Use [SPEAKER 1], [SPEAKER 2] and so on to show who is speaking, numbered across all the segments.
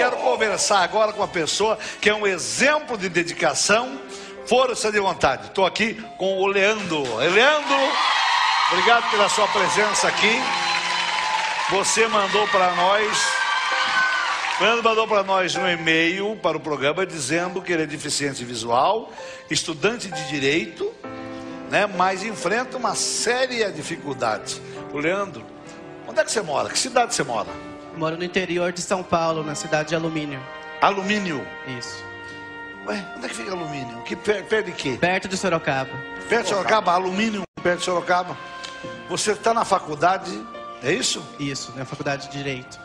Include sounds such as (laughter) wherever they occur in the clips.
[SPEAKER 1] quero conversar agora com uma pessoa que é um exemplo de dedicação, força de vontade. Estou aqui com o Leandro. Leandro, obrigado pela sua presença aqui. Você mandou para nós. Leandro mandou para nós um e-mail para o programa dizendo que ele é deficiente visual, estudante de direito, né, mas enfrenta uma séria dificuldade. O Leandro, onde é que você mora? Que cidade você mora?
[SPEAKER 2] Moro no interior de São Paulo, na cidade de Alumínio.
[SPEAKER 1] Alumínio.
[SPEAKER 2] Isso.
[SPEAKER 1] Ué, onde é que fica alumínio? Que per, perto de quê?
[SPEAKER 2] Perto de Sorocaba.
[SPEAKER 1] Perto de Sorocaba, alumínio, perto de Sorocaba. Você está na faculdade, é isso?
[SPEAKER 2] Isso, na faculdade de Direito.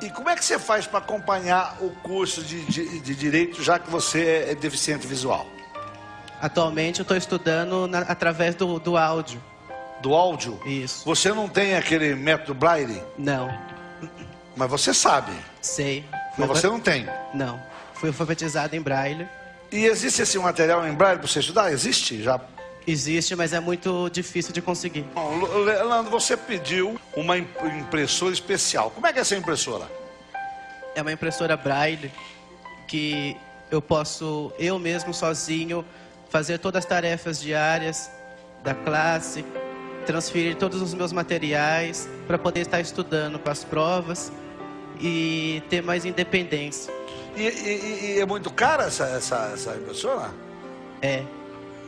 [SPEAKER 1] E como é que você faz para acompanhar o curso de, de, de Direito, já que você é deficiente visual?
[SPEAKER 2] Atualmente eu estou estudando na- através do, do áudio.
[SPEAKER 1] Do áudio?
[SPEAKER 2] Isso.
[SPEAKER 1] Você não tem aquele método Braille?
[SPEAKER 2] Não, (laughs)
[SPEAKER 1] Mas você sabe.
[SPEAKER 2] sei.
[SPEAKER 1] Mas você não tem.
[SPEAKER 2] Não. Fui alfabetizado em Braille.
[SPEAKER 1] E existe esse material em Braille para você estudar? Existe? Já
[SPEAKER 2] Existe, mas é muito difícil de conseguir.
[SPEAKER 1] Bom, Leandro, você pediu uma im- impressora especial. Como é que é essa impressora?
[SPEAKER 2] É uma impressora Braille que eu posso, eu mesmo sozinho, fazer todas as tarefas diárias da classe, transferir todos os meus materiais para poder estar estudando para as provas e ter mais independência.
[SPEAKER 1] E, e- e é muito cara essa, essa, essa impressora?
[SPEAKER 2] É,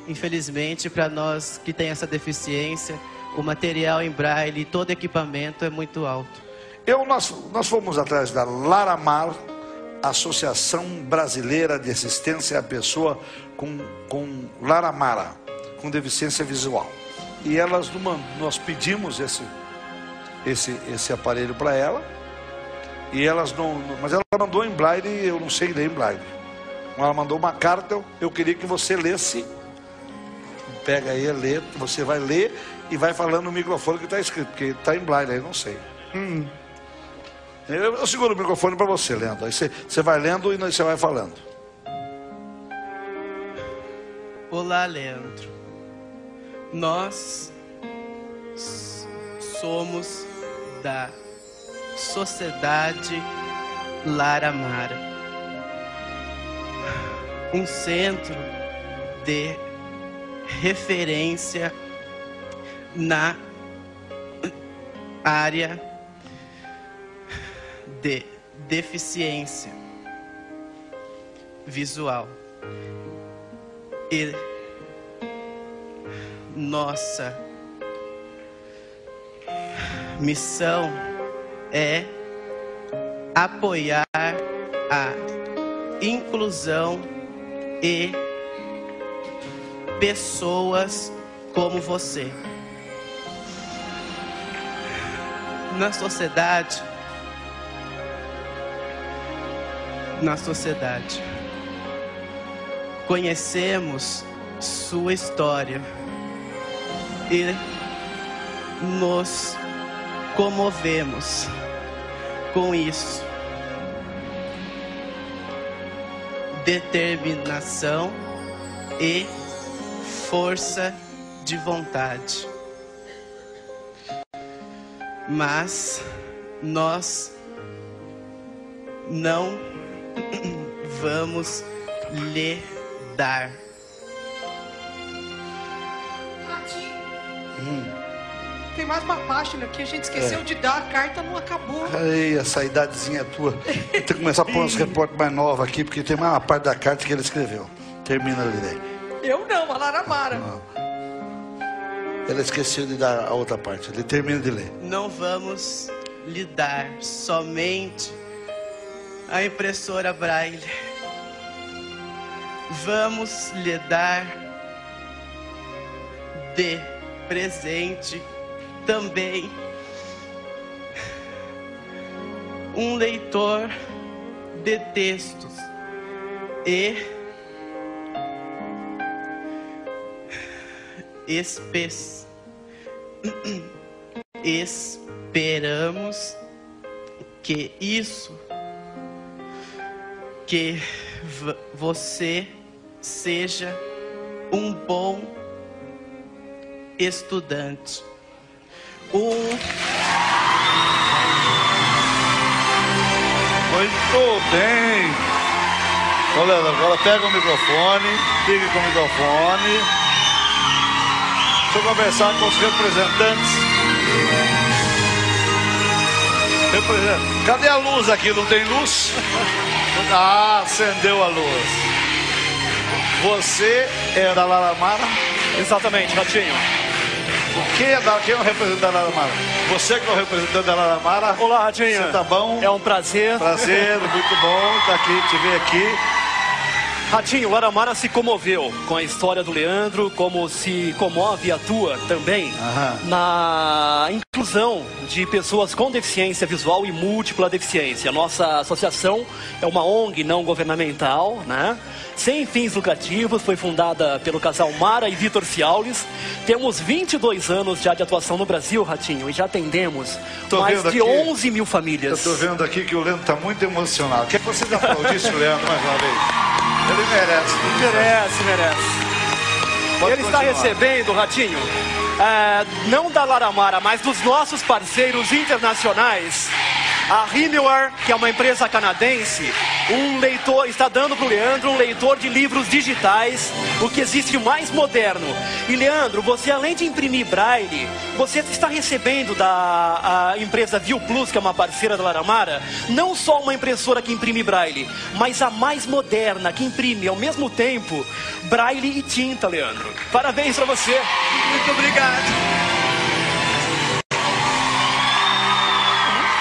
[SPEAKER 2] infelizmente, para nós que tem essa deficiência, o material em Braille e todo equipamento é muito alto.
[SPEAKER 1] Eu, nós, nós fomos atrás da Laramar, Associação Brasileira de Assistência à Pessoa com, com Laramara, com deficiência visual. E elas, nós pedimos esse, esse, esse aparelho para ela, e elas não, não- mas ela mandou em braille, eu não sei ler em braille. Ela mandou uma carta, eu, eu queria que você lesse, pega aí, lê, você vai ler e vai falando no microfone que está escrito, porque está em braille, aí não sei. Eu, eu seguro o microfone para você, Leandro. Aí você, você vai lendo e você vai falando.
[SPEAKER 2] Olá, Leandro. Nós somos da Sociedade Lara Mara, um centro de referência na área de deficiência visual. E nossa missão é apoiar a inclusão e pessoas como você. Na sociedade, na sociedade, conhecemos sua história e nos comovemos com isso. Determinação e força de vontade. Mas nós não (clears throat) vamos lhe dar.
[SPEAKER 3] Tem mais uma página aqui, a gente esqueceu de dar, a carta não acabou.
[SPEAKER 1] Aí, essa idadezinha é tua. Vou ter que começar a pôr uns repórteres mais novos aqui, porque tem mais uma parte da carta que ele escreveu. Termina ali daí.
[SPEAKER 3] Eu não, a Lara Mara.
[SPEAKER 1] Ela esqueceu de dar a outra parte. Ele termina de ler.
[SPEAKER 2] Não vamos lhe dar somente a impressora Braille. Vamos lhe dar de presente também um leitor de textos e espe esperamos que isso que você seja um bom estudante.
[SPEAKER 1] Muito bem. Olha, agora pega o microfone, ligue com o microfone. Deixa eu conversar com os representantes. Represent... Cadê a luz aqui? Não tem luz? (laughs) Ah, acendeu a luz. Você é da Laramara?
[SPEAKER 4] Exatamente, Ratinho.
[SPEAKER 1] Quem é, da, quem é o representante da Laramara? Você que é o representante da Laramara?
[SPEAKER 4] Olá, Ratinho.
[SPEAKER 1] Você tá bom?
[SPEAKER 4] É um prazer.
[SPEAKER 1] Prazer, muito bom estar aqui, te ver aqui.
[SPEAKER 4] Ratinho, Laramara se comoveu com a história do Leandro, como se comove e atua também na inclusão de pessoas com deficiência visual e múltipla deficiência. Nossa associação é uma ONG não governamental, né? Sem fins lucrativos, foi fundada pelo casal Mara e Vitor Fiaules. Temos 22 anos já de atuação no Brasil, Ratinho, e já atendemos
[SPEAKER 1] Tô
[SPEAKER 4] mais de
[SPEAKER 1] aqui.
[SPEAKER 4] 11 mil
[SPEAKER 1] Eu
[SPEAKER 4] famílias.
[SPEAKER 1] estou vendo aqui que o Leandro está muito emocionado. Quer que vocês aplaudissem o Leandro mais uma vez? Ele merece.
[SPEAKER 4] Merece, merece.
[SPEAKER 1] Pode
[SPEAKER 4] Ele está
[SPEAKER 1] continuar.
[SPEAKER 4] recebendo, Ratinho, é, não da Laramara, mas dos nossos parceiros internacionais. A Rimmeware, que é uma empresa canadense, um leitor, está dando para o Leandro um leitor de livros digitais, o que existe de mais moderno. E Leandro, você além de imprimir braille, você está recebendo da empresa View Plus, que é uma parceira da Laramara, não só uma impressora que imprime braille, mas a mais moderna, que imprime ao mesmo tempo braille e tinta, Leandro. Parabéns para você.
[SPEAKER 3] Muito obrigado.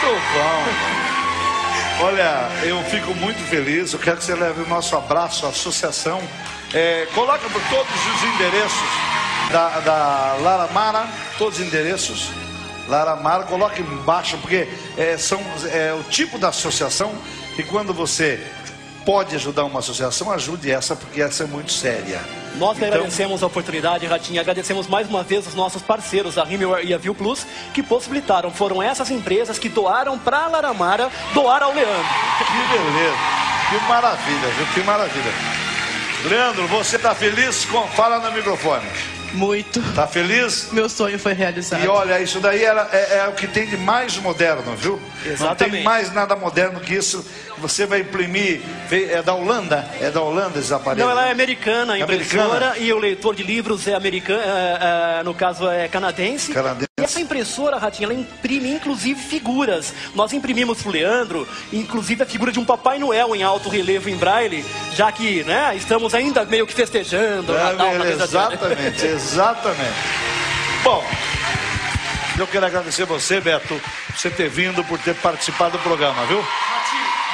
[SPEAKER 1] Muito bom. Olha, eu fico muito feliz. Eu quero que você leve o nosso abraço à associação. É, coloca por todos os endereços da, da Laramara, todos os endereços. Laramara, coloca embaixo, porque é, são, é o tipo da associação que quando você pode ajudar uma associação, ajude essa, porque essa é muito séria.
[SPEAKER 4] Nós
[SPEAKER 1] Então-
[SPEAKER 4] agradecemos a oportunidade, Ratinho, agradecemos mais uma vez os nossos parceiros, a Rimmeware e a View Plus, que possibilitaram. Foram essas empresas que doaram para a Laramara, doaram ao Leandro.
[SPEAKER 1] Que beleza, que maravilha, viu? Que maravilha. Leandro, você tá feliz? Com... Fala no microfone.
[SPEAKER 2] Muito.
[SPEAKER 1] Tá feliz?
[SPEAKER 2] Meu sonho foi realizado.
[SPEAKER 1] E olha, isso daí era, é, é o que tem de mais moderno, viu? Não tem
[SPEAKER 4] Exatamente.
[SPEAKER 1] mais nada moderno que isso. Você vai imprimir. É da Holanda? É da Holanda esses aparelhos?
[SPEAKER 4] Não, ela é americana, a impressora,
[SPEAKER 1] Americana?
[SPEAKER 4] e o leitor de livros é americano, é, é, no caso é canadense.
[SPEAKER 1] Canadense.
[SPEAKER 4] E essa impressora, Ratinho, ela imprime inclusive figuras. Nós imprimimos pro Leandro, inclusive a figura de um Papai Noel em alto relevo em braille, já que, né, estamos ainda meio que festejando
[SPEAKER 1] É,
[SPEAKER 4] Natal na mesa
[SPEAKER 1] exatamente, (laughs) exatamente. Bom, eu quero agradecer você, Beto, por você ter vindo, por ter participado do programa, viu?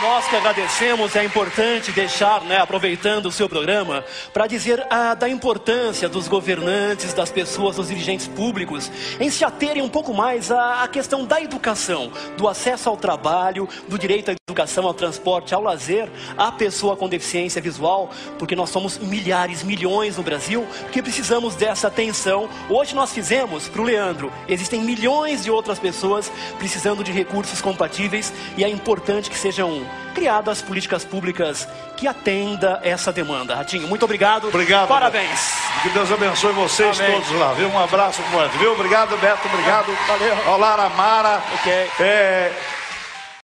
[SPEAKER 4] Nós que agradecemos, é importante deixar, né, aproveitando o seu programa, para dizer ah, da importância dos governantes, das pessoas, dos dirigentes públicos, em se aterem um pouco mais à, à questão da educação, do acesso ao trabalho, do direito à educação, ao transporte, ao lazer, à pessoa com deficiência visual, porque nós somos milhares, milhões no Brasil, que precisamos dessa atenção. Hoje nós fizemos para o Leandro, existem milhões de outras pessoas precisando de recursos compatíveis e é importante que sejam criadas políticas públicas que atenda essa demanda. Ratinho, muito obrigado.
[SPEAKER 1] Obrigado.
[SPEAKER 4] Parabéns.
[SPEAKER 1] Que Deus abençoe vocês
[SPEAKER 4] Amém.
[SPEAKER 1] todos lá, viu? Um abraço forte, viu? Obrigado, Beto, obrigado.
[SPEAKER 4] Valeu.
[SPEAKER 1] Olá, Amara.
[SPEAKER 4] Ok.
[SPEAKER 1] É,